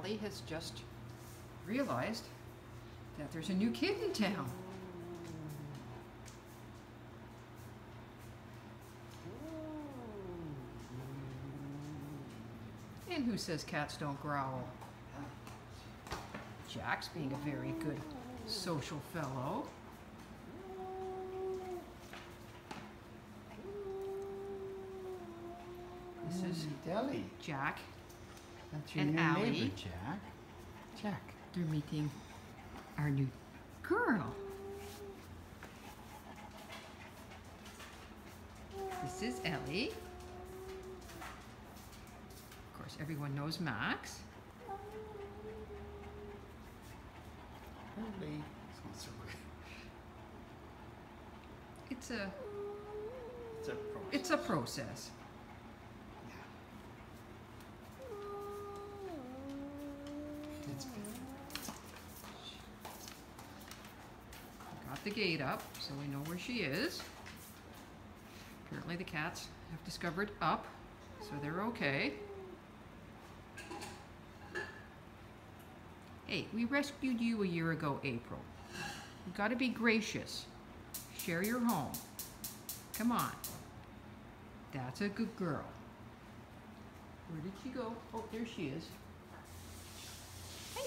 Ally has just realized that there's a new kid in town. And who says cats don't growl? Jack's being a very good social fellow. This is Deli. Jack. That's your And new Ally. neighbor, Jack. Jack. They're meeting our new girl. This is Ellie. Of course, everyone knows Max. Ellie. It's not so weird. It's a It's a process. it's a process. Got the gate up, so we know where she is. Apparently the cats have discovered up, so they're okay. Hey, we rescued you a year ago, April. You gotta be gracious. Share your home. Come on. That's a good girl. Where did she go? Oh, there she is.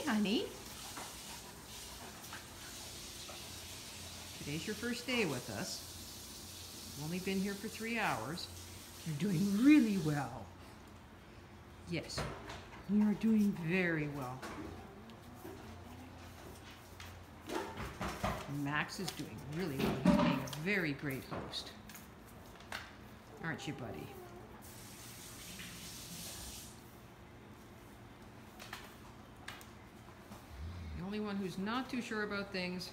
Honey. Today's your first day with us. You've only been here for three hours. You're doing really well. Yes, you are doing very well. Max is doing really well. He's being a very great host. Aren't you, buddy? Only one who's not too sure about things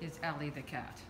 is Ellie the cat.